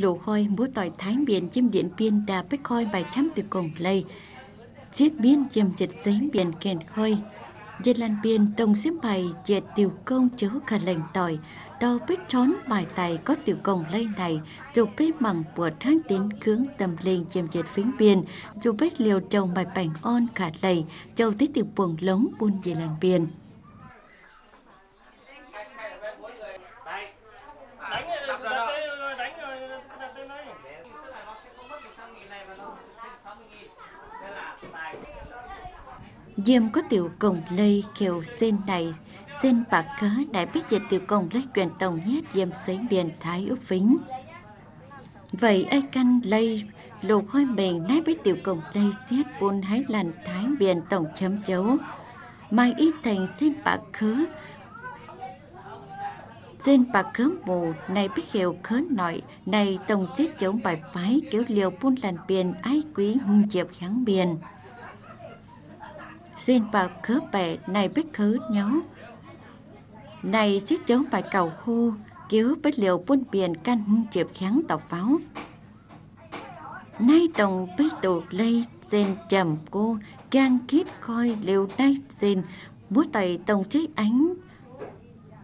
lũ khôi múa tỏi thái biển chim điện biên đà bách khôi bài trăm từ cổng lây chiết biên chim chật giấy biển kèn khôi. Dân lan biên tổng xếp bài dệt tiểu công chớ khả lệnh tỏi Tàu bích trốn bài tài có tiểu công lây này. Dù biết bằng của tháng tín cưỡng tầm lên chìm dệt phính biên. Dù biết liều trồng bài bành on khả lầy. Châu tí tiểu buồng lống buôn về làng biên. Diêm có tiểu cổng lây kiểu xin này, xin bà cớ đại biết dịch tiểu cổng lây quyền tổng nhất Diêm sấy biển thái úc vĩnh. Vậy ai căn lây lục khôi mình nái biết tiểu cổng lây xiết buôn hái làn thái biển tổng chấm chấu. Mai ít thành xin bà cớ, xin bà cớ mù, này biết hiểu khớ nội Này tổng chết chống bài phái, kiểu liều buôn làn biển, ái quý hưng diệp kháng biển xin vào khớ bè này biết khứ nhó. Này xích chống bài cầu khu cứu bất liều buôn biển căn chịu kháng tàu pháo. Nay tổng bếp tụ lây xin trầm cô, gan kiếp coi liều nay xin múa tay tổng chế ánh,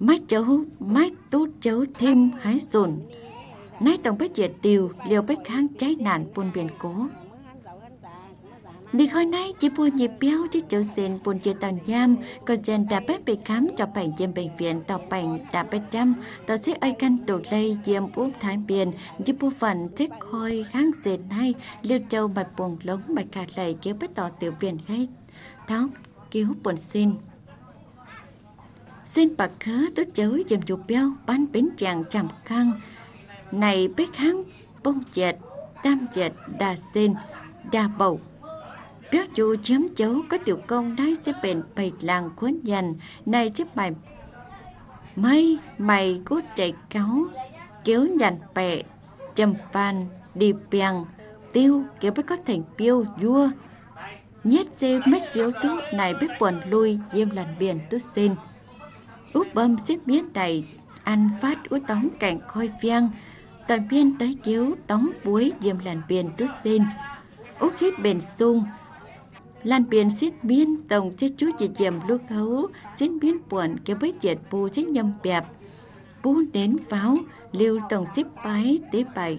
mái chấu, mái tốt chấu thêm hái dồn. Nay tổng bếp diệt tiêu liều bách kháng cháy nạn buôn biển cố. Đi khói nay chỉ buồn nhịp béo chứ chỗ xin buồn chia tàn giam. Còn dân đã bếp bị khám cho bệnh dân bệnh viện tàu bệnh đã bếp trăm Tàu sẽ ai canh tổ lây diêm úp thái biển Chỉ bộ phận chết khôi, kháng dịch hay Liêu châu bạch buồn lống bạch cả lầy kéo bếp tỏ tiểu biển hết. Tháo cứu buồn xin. Xin bạc khớ tức chối dùm chụp béo, bán bến tràng chầm khăn. Này bếp kháng, bông dệt, tam dệt, đà xin, đà bầu biết dù chiếm chấu có tiểu công đáy sẽ bền bày làng cuốn dần Này chứ mày Mây, mày cút chạy cáo, Kéo nhằn bẹ Chầm pan đi bèng. Tiêu kéo mới có thành piêu vua. Nhét dê mất xíu tú, này biết buồn lui, Diêm lần biển tú xin. Úp bơm xếp biến này Ăn phát út tống cảnh khôi viang Toàn biên tới cứu tống búi Diêm lần biển tú xin. Út hít bền sung Lan biển xin biên, tổng chế chú chỉ diệm lúc hấu xin biên buồn kéo với dệt bù chế nhầm bẹp bù đến pháo, Lưu tổng xếp bái tế bài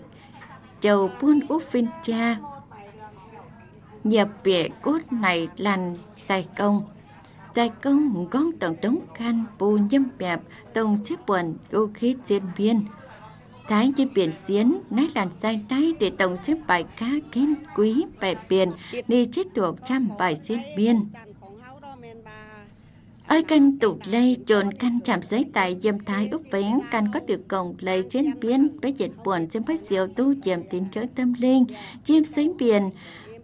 Chầu buôn úp phinh cha. Nhập về cốt này lành tài công tài công con tổng đống khăn bù nhâm bẹp, Tổng xếp buồn ưu khí diễn viên Thái trên biển xiến, nái làn sai tay để tổng xếp bài cá kiến quý bài biển, đi chết thuộc trăm bài xiết biên. Ơi canh tụt lây trồn canh chạm giấy tại dâm thái úc vén canh có tiểu cổng lây trên biên với dịch buồn trên phát diệu tu dầm tín ngưỡng tâm linh chim xính biển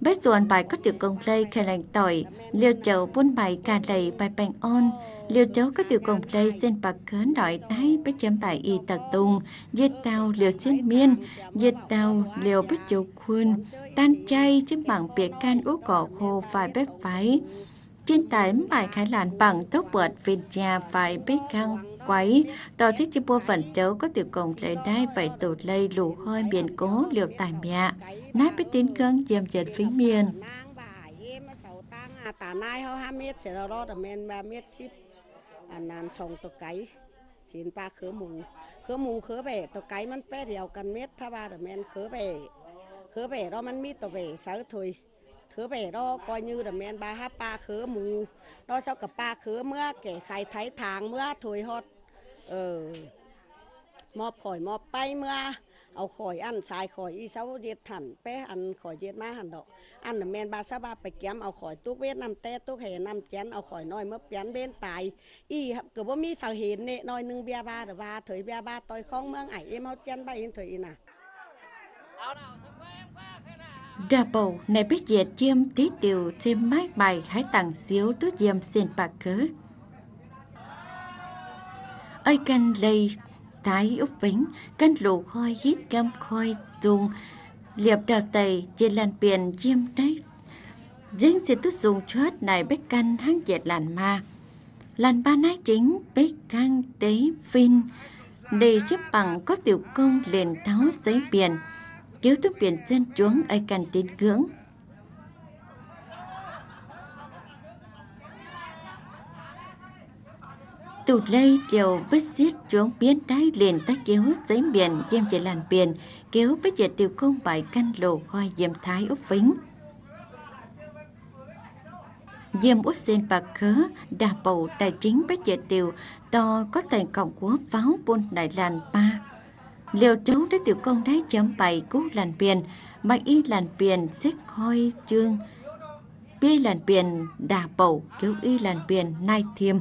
bếp ruồn bài có tiểu công lây khai lành tỏi liêu chậu buôn bài cà lầy bài bành on liều chấu có tiểu công play xin bạc khớn đòi đáy bích chấm bài y tạc tung giết tàu liều xin miên. Giết tàu liều bích châu khuôn. Tan chay, chấm bằng biệt can ú cỏ khô vài bếp phái trên tấm bài khai làn bằng tốc bợt việt nhà vài bếp căng quấy tỏ chiếc chim bua phần cháu có tiểu công lệ đai vậy tổ lây lù khôi biển cố liều tài mẹ nát bích tín cơn diêm chật phí miền tà nai ho ha miết sẽ đó đó men ba miết ship อันนั้นสองตัวไก่สินปลาเขือหมูเขือหมูเขือแบะตัวไก่มันแป๊เดียวกันเม็ดถ้าว่าแต่แมนเขือแบะเขือแบะเรามันมีตัวแบะสาวถุยเขือแบะ เราก็ยืดแต่แมนบาฮาปลาเขือหมูเราเจ้ากับปลาเขือเมื่อแก่ไข่ไทยทางเมื่อถุยฮอดเออมอบข่อยมอบไปเมื่อเอาข่อยอันชายข่อยอีเสาเย็ดถันเป้อันข่อยเย็ดมาหันดอกอันน่ะแมนบาซาบาไปแก้มเอาข่อยตุกเวทนำแต่ตุกแห่นำแจนเอาข่อยน้อยเมื่อเปลี่ยนเบนตายอีเกิดว่ามีฝั่งเห็นเนี่ยน้อยนึงเบียบาเดว่าเถยเบียบาต่อยข้องเมืองไอเอ็มเอาแจนไปเองเถยน่ะ Đà bầu này biết dệt chiêm tí tiều trên mái bài hãy tặng xíu tứ diêm xin bạc cớ. Ơi canh lây thái úp vĩnh, canh lụ khoi hít cam khoi dùng, liệp đào tầy trên làn biển diêm đấy. Dính sẽ tốt dùng chuốt này bếp canh hăng dệt làn ma. Làn ba nái chính bếp canh tế phin, Để chấp bằng có tiểu công liền tháo giấy biển, cứu tấm biển dân chuống ai cần tín ngưỡng. Tụt lây chiều bích giết trốn biến đáy liền tách kéo giấy biển dêm về làn biển, kéo bích giờ tiểu công bài căn lộ khoai dêm thái úp vĩnh. Diêm út xin bạc khớ, đà bầu tài chính bách dệ tiểu to có thành cộng của pháo buôn đại làn ba. Liều trấu đã tiểu công đáy chấm bày cú làn biển, bạch y làn biển xích khôi trương bi làn biển đà bầu kéo y làn biển nai thiêm.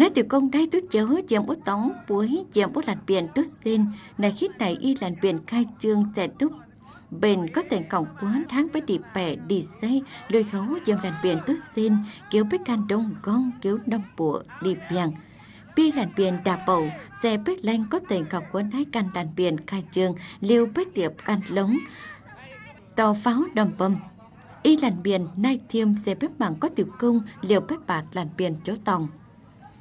Nói từ công đai tút chớ chém út tóng buổi chém út làn biển tốt xin, này khít này y làn biển khai trương sẽ túc. Bền có tiền cổng quán tháng với đi bè đi xây. Lôi khấu chém làn biển tốt xin. Kéo bếp can đông con kéo đông bùa đi vàng pi làn biển đà bầu xe bếp lanh có tiền cổng quán hái can làn biển khai trương. Liêu bếp tiệp can lống tàu pháo đầm bầm. Y làn biển nay thiêm xe bếp bằng có tiểu cung. Liều bếp bạt làn biển chỗ tòng.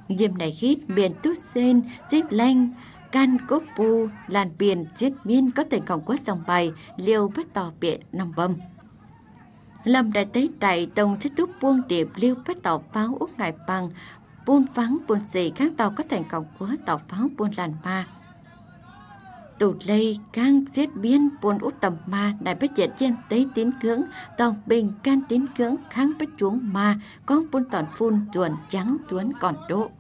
Diêm này khít biển tút sen, díp lanh, can cốp pu làn biển chiếc miên có tình cộng quốc dòng bài liêu bất tỏ biện nằm bầm. Lâm đại tế đại tông chất túc buông điệp liêu bất tỏ pháo út ngại bằng buôn vắng buôn gì các tàu có thành cộng quốc tỏ pháo buôn làn ma. Tụt lây càng giết biên buôn út tầm ma đại bất diệt trên tế tín cưỡng tàu bình can tín cưỡng kháng bất chuống ma con buôn toàn phun chuồn trắng tuấn còn độ.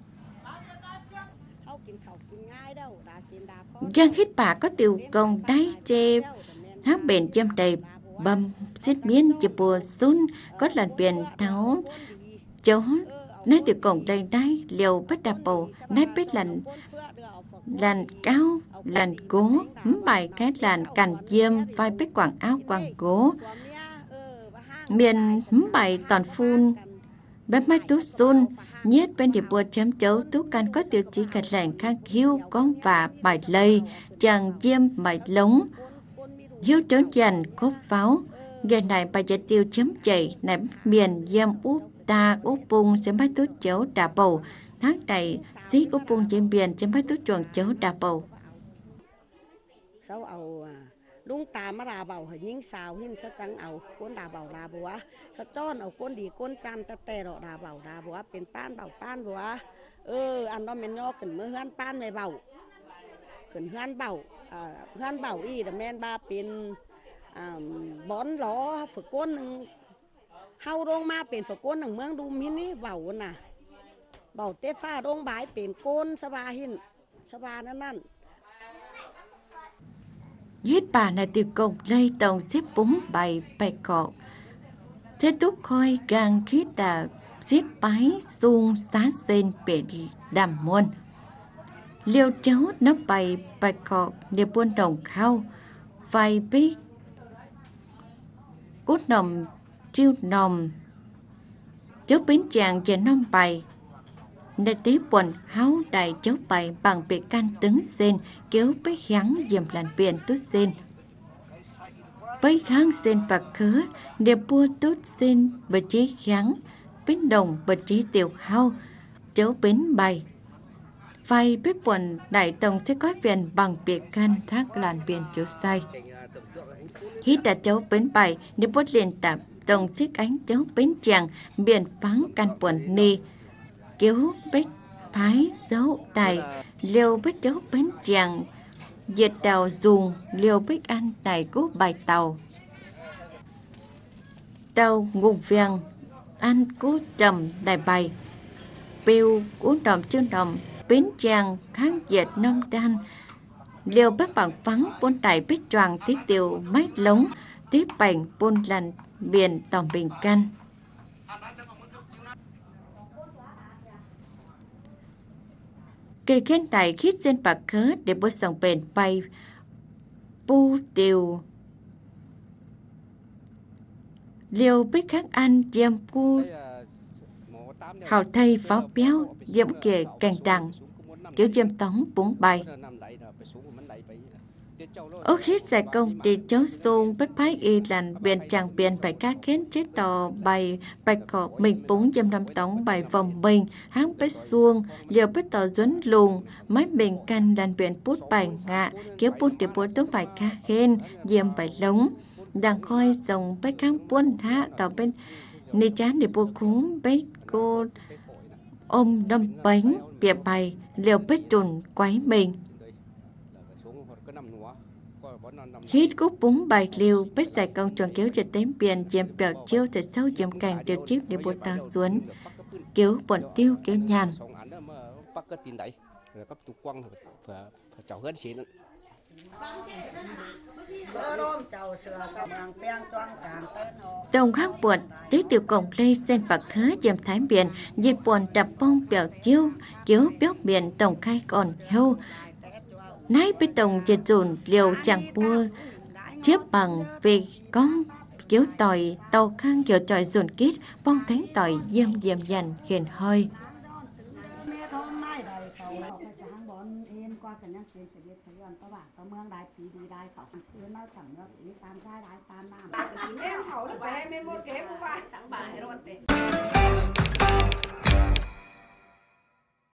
Gan hít bà có tiêu công đáy chê. Hát bền châm đầy bầm xít miên chì bùa xuân có lần biển tháo chấu. Nói từ cổng đầy đáy liều bất đạp bầu. Nái biết lần làn cao làn cố. Mắm bài cái làn cành diêm, vai bết quảng áo, quảng cố miền mắm bài toàn phun, bếp máy tú xuân Nhất bên địa bùa chấm chấu tú can có tiêu chí cạch lành khang hiu con và bài lây, chàng diêm bài lống. Hiu trốn dành cốt pháo, giờ này bài giải tiêu chấm chạy, nãy miền diêm úp ta úp bung sẽ bắt tú chấu đà bầu. Tháng này, xí úp bung trên biển chấm bắt tú chuồng chấu đà bầu. Sao ลุงตามาดาเบาให้ยิงสาวหินสะจังเอาก้นดาเบาดาบัวสะจ้อนเอาก้นดีก้นจันตะแต่ดอกดาเบาดาบัวเป็นป้านเบาป้านบัวเอออันนั้นแม่นย่อขึ้นมือเฮือนป้านไม่เบาขึ้นเฮือนเบาอ่าเฮือนเบาอีแต่แม่นบาเป็นอ่าบอนล้อฝึกก้นหนึ่งเฮาโรงมาเป็นฝึกก้นหนึ่งเมืองดูมินี่เบาน่ะเบาเตฟ้าโรงบายเป็นก้นสบาหินสบานั่นนั่น Giết bà này tiêu công lây tàu xếp búng bày bày cọ. Thế túc khôi gan khí đà, giết bái xuông xá xên bể đàm muôn. Liêu cháu nó bày bày cọ để buôn đồng khao. Vài bí cút nồng chiêu nồng chớ bến chàng về non bày nơi tí quần háo đại cháu bày bằng bị can tướng xin kéo bế kháng dìm làn biển tốt xin. Với kháng xin và khứ, để bua tốt xin và chế kháng bến đồng và chế tiểu hao cháu bến bày. Vay bếp quần đại tổng sẽ có viện bằng bị can thác làn biển chỗ sai hít đã cháu bến bày để bốt liền tạm tổng chiếc ánh cháu bến chàng biển phán can quần ni kiếu bích phái dấu tài, liêu bích chấu bến chàng dịch tàu dùng, liêu bích an tài cú bài tàu. Tàu ngục vàng, an cú trầm đại bài. Piêu cú đồng chương đồng bến chàng kháng dịch nông đan. Liêu bếp bằng vắng buôn đại bích choàng tí tiêu mách lống tiếp bành buôn lành biển tổng bình canh Kỳ khen đại khít trên bạc khớ để bố dòng bền bay bu tiêu. Liều bích khắc ăn dèm cu hào thay pháo béo, diễm kề, càng đằng kiểu diêm tống, bốn bay ước hít giải công đi cháu xuông bách phái y lành biển chàng biển bài cá khiến chế tò bài bài cọ mình búng dâm năm tống bài vòng mình. Háng bách xuông liều bách tò duấn lùn mấy mình canh làn biển bút bài ngạ, kéo bút để bút tống bài cá khiến diêm bài lống. Đang coi dòng bách kháng buôn hạ tàu bên ni chán để bút cúm bách cô ôm đâm bánh bịa bày liều bách trùn quái mình hít cúp búng bài liều bách giải công chuẩn kéo cho tếm biển dìm bèo chiêu tại sâu dìm cảnh điều chiếc để bột tàu xuống. Kéo bọn tiêu kéo nhàn. Đồng khắc buồn, tế tiểu cổng lây sen bạc khớ dìm thái biển, diệp buồn đập bông bèo chiêu, kéo béo biển tổng khai còn hưu, nãy bê tông chệt dồn liều chẳng bua. Chiếc bằng vì con kiểu tỏi tàu khang kiểu tròi dồn kít bong thánh tỏi diêm diêm dành khiển hơi em hậu được em em một kế